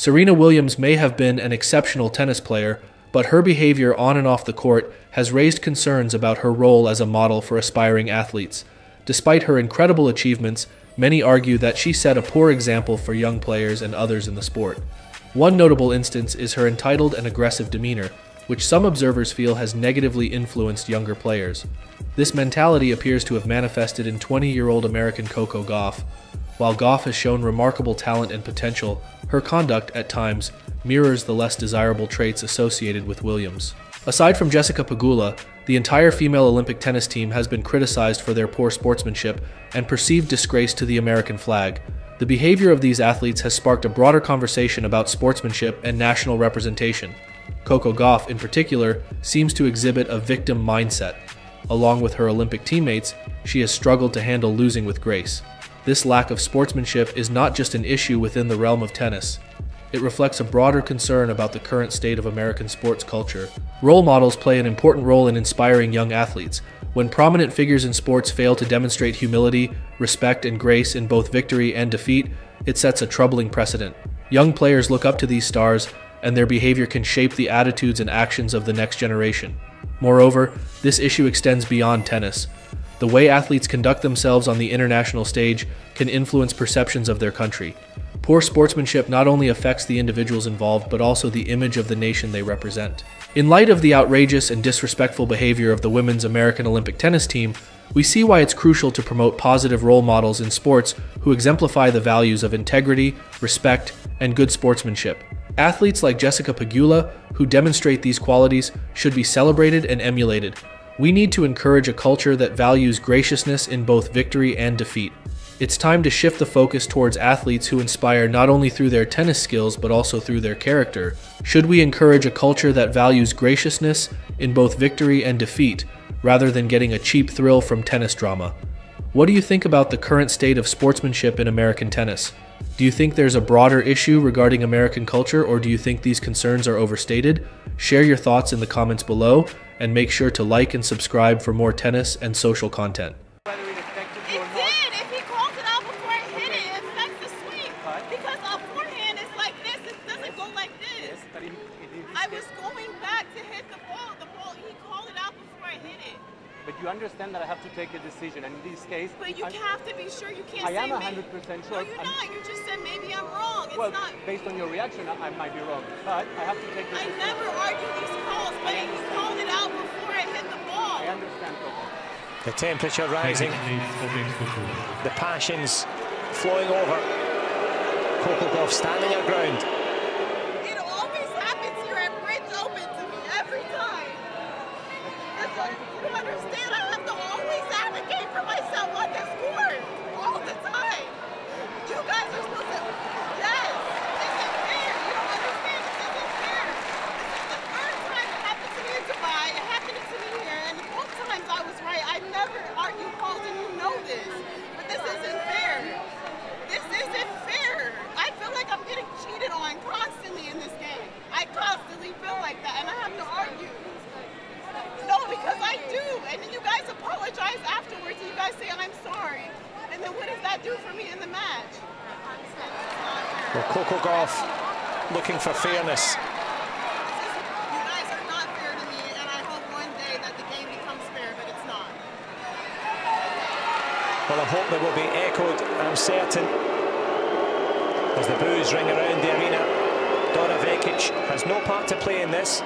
Serena Williams may have been an exceptional tennis player, but her behavior on and off the court has raised concerns about her role as a model for aspiring athletes. Despite her incredible achievements, many argue that she set a poor example for young players and others in the sport. One notable instance is her entitled and aggressive demeanor, which some observers feel has negatively influenced younger players. This mentality appears to have manifested in 20 year old American Coco Gauff. While Gauff has shown remarkable talent and potential, her conduct, at times, mirrors the less desirable traits associated with Williams. Aside from Jessica Pegula, the entire female Olympic tennis team has been criticized for their poor sportsmanship and perceived disgrace to the American flag. The behavior of these athletes has sparked a broader conversation about sportsmanship and national representation. Coco Gauff, in particular, seems to exhibit a victim mindset. Along with her Olympic teammates, she has struggled to handle losing with grace. This lack of sportsmanship is not just an issue within the realm of tennis. It reflects a broader concern about the current state of American sports culture. Role models play an important role in inspiring young athletes. When prominent figures in sports fail to demonstrate humility, respect, and grace in both victory and defeat, it sets a troubling precedent. Young players look up to these stars and their behavior can shape the attitudes and actions of the next generation. Moreover, this issue extends beyond tennis. The way athletes conduct themselves on the international stage can influence perceptions of their country. Poor sportsmanship not only affects the individuals involved, but also the image of the nation they represent. In light of the outrageous and disrespectful behavior of the women's American Olympic tennis team, we see why it's crucial to promote positive role models in sports who exemplify the values of integrity, respect, and good sportsmanship. Athletes like Jessica Pegula, who demonstrate these qualities, should be celebrated and emulated. We need to encourage a culture that values graciousness in both victory and defeat. It's time to shift the focus towards athletes who inspire not only through their tennis skills but also through their character. Should we encourage a culture that values graciousness in both victory and defeat, rather than getting a cheap thrill from tennis drama? What do you think about the current state of sportsmanship in American tennis? Do you think there's a broader issue regarding American culture, or do you think these concerns are overstated? Share your thoughts in the comments below, and make sure to like and subscribe for more tennis and social content. I was going back to hit the ball. The ball, he called it out before I hit it. But you understand that I have to take a decision, and in this case, But you I'm- have to be sure. You can't I say am 100% sure. No, you're I'm- not. You just said maybe I'm wrong. It's well, not. based on your reaction, I, I might be wrong. But I have to take the I decision. never argue these calls, but he called it out before I hit the ball. I understand, Coco. The temperature rising, the passions flowing over. Coco Gauff standing her ground. You understand. I have to always advocate for myself on this court all the time. You guys are supposed to. Yes, this isn't fair. You don't understand. This isn't fair. This is the third time it happened to me in Dubai. It happened to me here, and both times I was right. I never argue calls, and you know this. But this isn't fair. This isn't fair. I feel like I'm getting cheated on constantly in this game. I constantly feel like that, and I have to argue. No, because I do. And then you guys apologize afterwards, and you guys say, I'm sorry. And then what does that do for me in the match? It's not fair. Well, Coco Gauff looking for fairness. You guys are not fair to me, and I hope one day that the game becomes fair, but it's not. Well, I hope that will be echoed, I'm certain, as the boos ring around the arena. Donna Vekic has no part to play in this.